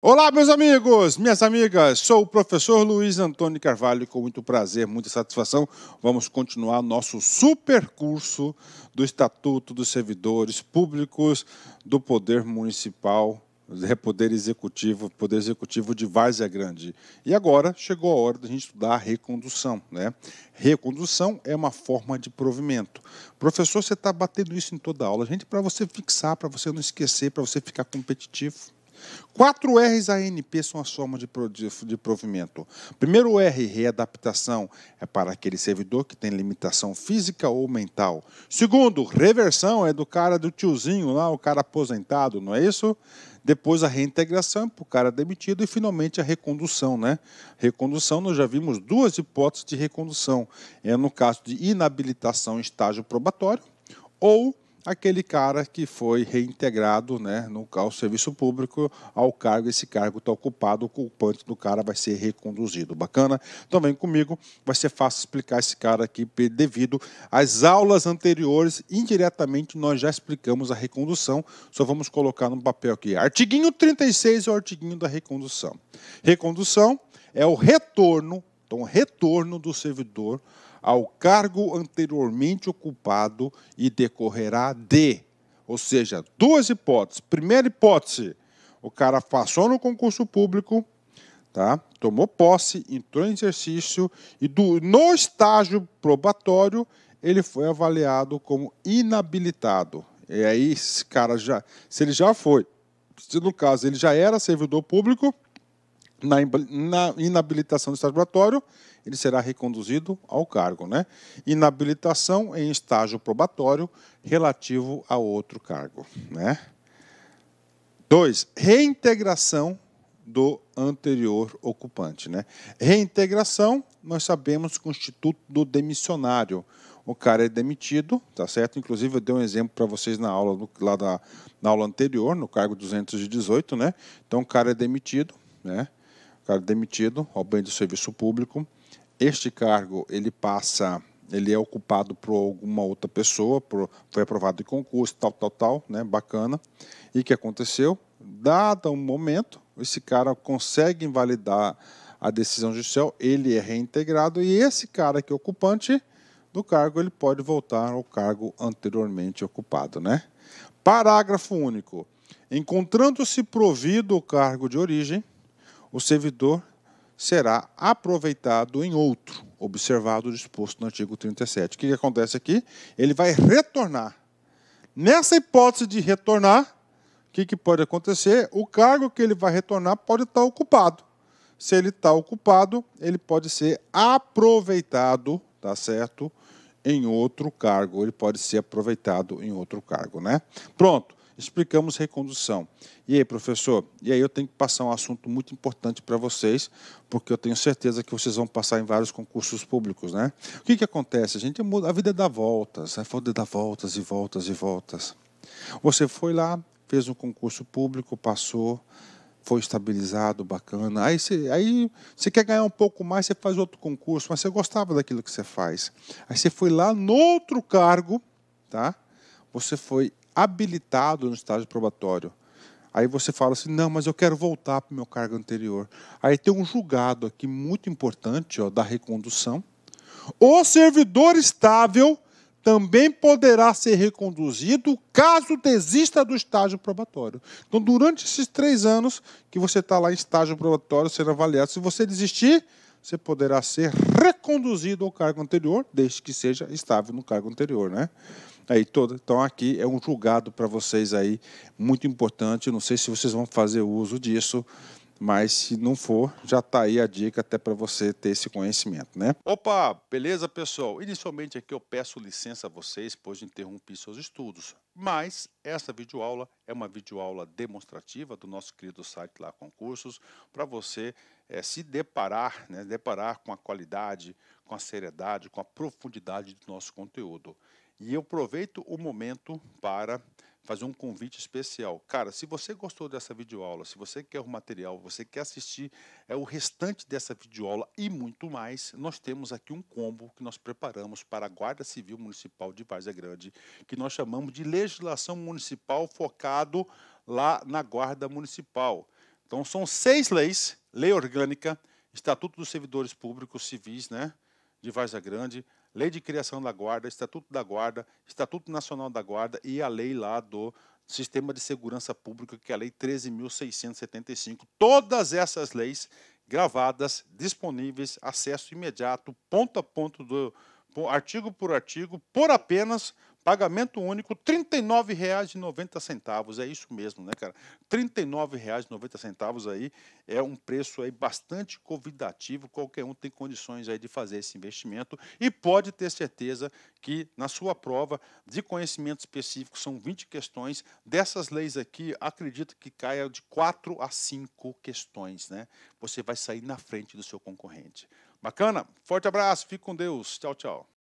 Olá, meus amigos, minhas amigas, sou o professor Luiz Antônio Carvalho e com muito prazer, muita satisfação, vamos continuar nosso super curso do Estatuto dos Servidores Públicos do Poder Municipal, Poder Executivo, Poder Executivo de Várzea Grande. E agora chegou a hora da gente estudar a recondução. Né? Recondução é uma forma de provimento. Professor, você está batendo isso em toda aula. Gente, para você fixar, para você não esquecer, para você ficar competitivo. Quatro R's ANP são as formas de, de provimento. Primeiro R, readaptação, é para aquele servidor que tem limitação física ou mental. Segundo, reversão, é do cara do tiozinho lá, o cara aposentado, não é isso? Depois a reintegração para o cara demitido e finalmente a recondução, né? Recondução, nós já vimos duas hipóteses de recondução. É no caso de inabilitação em estágio probatório ou aquele cara que foi reintegrado né, no ao serviço público ao cargo, esse cargo está ocupado, o ocupante do cara vai ser reconduzido. Bacana? Então vem comigo, vai ser fácil explicar esse cara aqui devido às aulas anteriores, indiretamente nós já explicamos a recondução, só vamos colocar no papel aqui. Artiguinho 36 é o artiguinho da recondução. Recondução é o retorno, então retorno do servidor ao cargo anteriormente ocupado e decorrerá de. Ou seja, duas hipóteses. Primeira hipótese, o cara passou no concurso público, tá? tomou posse, entrou em exercício e do, no estágio probatório ele foi avaliado como inabilitado. E aí, esse cara já, se ele já foi, se no caso ele já era servidor público, na, na inabilitação do estágio probatório, ele será reconduzido ao cargo. Né? Inabilitação em estágio probatório relativo a outro cargo. Né? Dois, reintegração do anterior ocupante. Né? Reintegração, nós sabemos que o instituto do demissionário. O cara é demitido, tá certo? Inclusive, eu dei um exemplo para vocês na aula, lá da, na aula anterior, no cargo 218, né? Então, o cara é demitido, né? Cara demitido ao bem do serviço público. Este cargo ele passa, ele é ocupado por alguma outra pessoa, por, foi aprovado em concurso, tal, tal, tal, né? Bacana. E o que aconteceu? Dado um momento, esse cara consegue invalidar a decisão judicial, ele é reintegrado e esse cara que é ocupante do cargo, ele pode voltar ao cargo anteriormente ocupado, né? Parágrafo único. Encontrando-se provido o cargo de origem, o servidor será aproveitado em outro, observado o disposto no artigo 37. O que, acontece aqui? Ele vai retornar. Nessa hipótese de retornar, o que, que pode acontecer? O cargo que ele vai retornar pode estar ocupado. Se ele está ocupado, ele pode ser aproveitado, tá certo? Em outro cargo, ele pode ser aproveitado em outro cargo, né? Pronto explicamos recondução. E aí, professor? E aí eu tenho que passar um assunto muito importante para vocês, porque eu tenho certeza que vocês vão passar em vários concursos públicos, né? O que, que acontece? A gente muda, a vida dá voltas, a vida dá voltas e voltas e voltas. Você foi lá, fez um concurso público, passou, foi estabilizado, bacana. Aí você, aí você quer ganhar um pouco mais, você faz outro concurso, mas você gostava daquilo que você faz. Aí você foi lá no outro cargo, tá? Você foi habilitado no estágio probatório. Aí você fala assim: não, mas eu quero voltar para o meu cargo anterior. Aí tem um julgado aqui muito importante ó, da recondução. O servidor estável também poderá ser reconduzido caso desista do estágio probatório. Então, durante esses três anos que você está lá em estágio probatório sendo avaliado, se você desistir, você poderá ser reconduzido ao cargo anterior, desde que seja estável no cargo anterior, né? Aí todo, então aqui é um julgado para vocês aí muito importante. Não sei se vocês vão fazer uso disso, mas se não for, já está aí a dica até para você ter esse conhecimento, né? Opa, beleza, pessoal? Inicialmente aqui eu peço licença a vocês, pois interrompi seus estudos. Mas essa videoaula é uma videoaula demonstrativa do nosso querido site lá Concursos, para você é, se deparar, né, deparar com a qualidade, com a seriedade, com a profundidade do nosso conteúdo. E eu aproveito o momento para fazer um convite especial. Cara, se você gostou dessa videoaula, se você quer o material, você quer assistir é o restante dessa videoaula e muito mais, nós temos aqui um combo que nós preparamos para a Guarda Civil Municipal de Várzea Grande, que nós chamamos de legislação municipal focado lá na Guarda Municipal. Então, são seis leis, lei orgânica, Estatuto dos Servidores Públicos Civis, né, de Varza Grande, Lei de Criação da Guarda, Estatuto da Guarda, Estatuto Nacional da Guarda e a lei lá do Sistema de Segurança Pública, que é a Lei 13.675. Todas essas leis gravadas, disponíveis, acesso imediato, ponto a ponto, do, artigo por artigo, por apenas Pagamento único, R$ 39,90. É isso mesmo, né, cara? R$ 39,90 aí é um preço aí bastante convidativo. Qualquer um tem condições aí de fazer esse investimento e pode ter certeza que na sua prova de conhecimento específico são 20 questões. Dessas leis aqui, acredito que caia de 4 a 5 questões, né? Você vai sair na frente do seu concorrente. Bacana? Forte abraço, fique com Deus. Tchau, tchau.